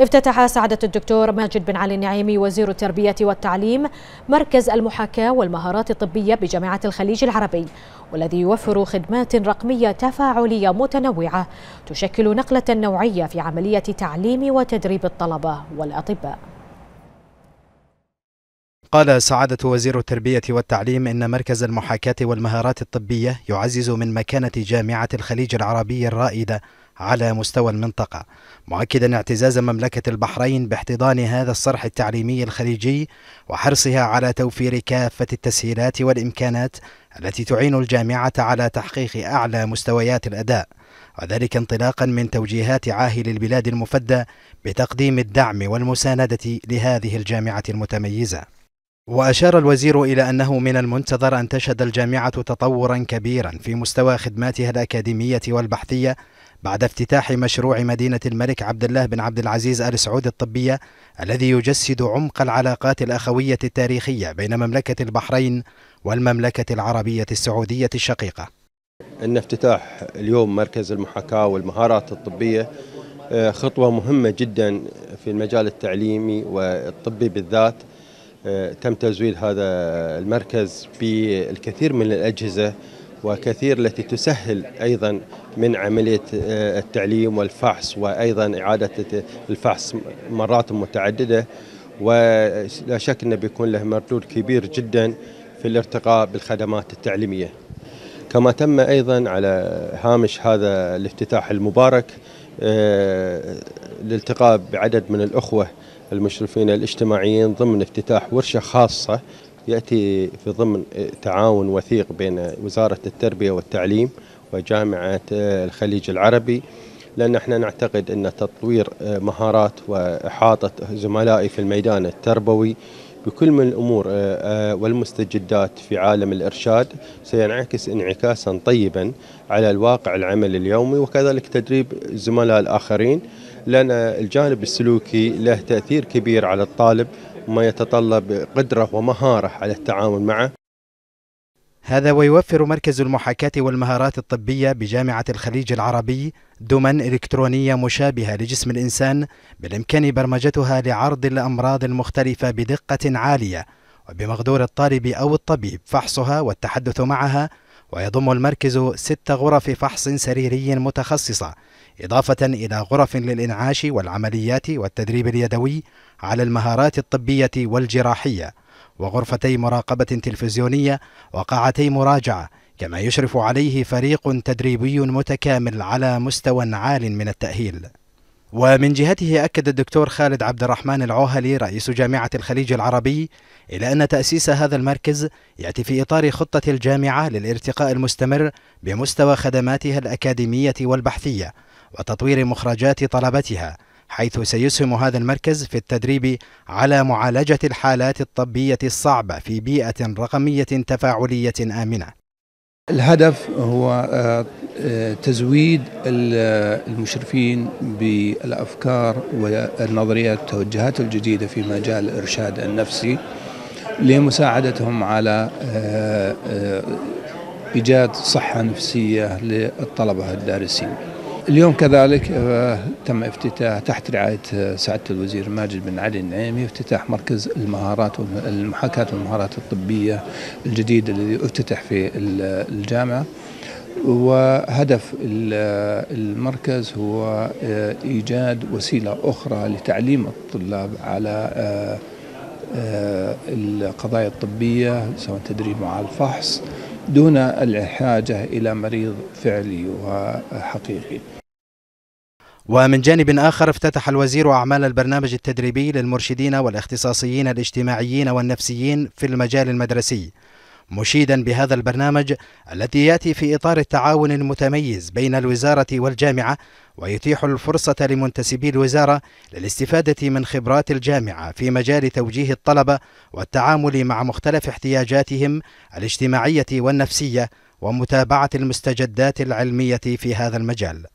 افتتح سعادة الدكتور ماجد بن علي النعيمي وزير التربية والتعليم مركز المحاكاة والمهارات الطبية بجامعة الخليج العربي والذي يوفر خدمات رقمية تفاعلية متنوعة تشكل نقلة نوعية في عملية تعليم وتدريب الطلبة والأطباء. قال سعادة وزير التربية والتعليم إن مركز المحاكاة والمهارات الطبية يعزز من مكانة جامعة الخليج العربي الرائدة على مستوى المنطقة. مؤكدا اعتزاز مملكة البحرين باحتضان هذا الصرح التعليمي الخليجي وحرصها على توفير كافة التسهيلات والإمكانات التي تعين الجامعة على تحقيق أعلى مستويات الأداء وذلك انطلاقا من توجيهات عاهل البلاد المفدى بتقديم الدعم والمساندة لهذه الجامعة المتميزة. وأشار الوزير إلى أنه من المنتظر أن تشهد الجامعة تطورا كبيرا في مستوى خدماتها الأكاديمية والبحثية بعد افتتاح مشروع مدينة الملك عبد الله بن عبد العزيز آل سعود الطبية الذي يجسد عمق العلاقات الأخوية التاريخية بين مملكة البحرين والمملكة العربية السعودية الشقيقة. أن افتتاح اليوم مركز المحاكاة والمهارات الطبية آه، خطوة مهمة جدا في المجال التعليمي والطبي بالذات. آه، تم تزويد هذا المركز بالكثير من الأجهزة وكثير التي تسهل أيضا من عملية آه، التعليم والفحص وأيضا إعادة الفحص مرات متعددة ولا شك أنه بيكون له مردود كبير جدا في الارتقاء بالخدمات التعليمية. كما تم أيضا على هامش هذا الافتتاح المبارك آه، الالتقاء بعدد من الأخوة المشرفين الاجتماعيين ضمن افتتاح ورشة خاصة يأتي في ضمن تعاون وثيق بين وزارة التربية والتعليم وجامعة الخليج العربي لأن إحنا نعتقد أن تطوير مهارات وإحاطة زملائي في الميدان التربوي بكل من الأمور والمستجدات في عالم الإرشاد سينعكس انعكاسا طيبا على الواقع العمل اليومي وكذلك تدريب الزملاء الآخرين. لأن الجانب السلوكي له تأثير كبير على الطالب وما يتطلب قدرة ومهارة على التعامل معه. هذا ويوفر مركز المحاكاة والمهارات الطبية بجامعة الخليج العربي دمن إلكترونية مشابهة لجسم الإنسان بالإمكان برمجتها لعرض الأمراض المختلفة بدقة عالية وبمقدور الطالب أو الطبيب فحصها والتحدث معها ويضم المركز ست غرف فحص سريري متخصصة إضافة إلى غرف للإنعاش والعمليات والتدريب اليدوي على المهارات الطبية والجراحية وغرفتي مراقبة تلفزيونية وقاعتي مراجعة كما يشرف عليه فريق تدريبي متكامل على مستوى عال من التأهيل. ومن جهته أكد الدكتور خالد عبد الرحمن العوهلي رئيس جامعة الخليج العربي إلى أن تأسيس هذا المركز يأتي في إطار خطة الجامعة للارتقاء المستمر بمستوى خدماتها الأكاديمية والبحثية وتطوير مخرجات طلبتها حيث سيسهم هذا المركز في التدريب على معالجة الحالات الطبية الصعبة في بيئة رقمية تفاعلية آمنة. الهدف هو آه، آه، تزويد المشرفين بالأفكار والنظريات والتوجهات الجديدة في مجال الإرشاد النفسي لمساعدتهم على آه، إيجاد صحة نفسية للطلبة الدارسين. اليوم كذلك آه، تم افتتاح تحت رعاية آه، سعادة الوزير ماجد بن علي النعيمي افتتاح مركز المهارات والمحاكاة والمهارات الطبية الجديد الذي افتتح في الجامعة. وهدف المركز هو آه، إيجاد وسيلة أخرى لتعليم الطلاب على القضايا الطبية سواء تدريب مع الفحص دون الحاجة إلى مريض فعلي وحقيقي. ومن جانب آخر افتتح الوزير أعمال البرنامج التدريبي للمرشدين والاختصاصيين الاجتماعيين والنفسيين في المجال المدرسي. مشيدا بهذا البرنامج الذي يأتي في إطار التعاون المتميز بين الوزارة والجامعة ويتيح الفرصة لمنتسبي الوزارة للاستفادة من خبرات الجامعة في مجال توجيه الطلبة والتعامل مع مختلف احتياجاتهم الاجتماعية والنفسية ومتابعة المستجدات العلمية في هذا المجال.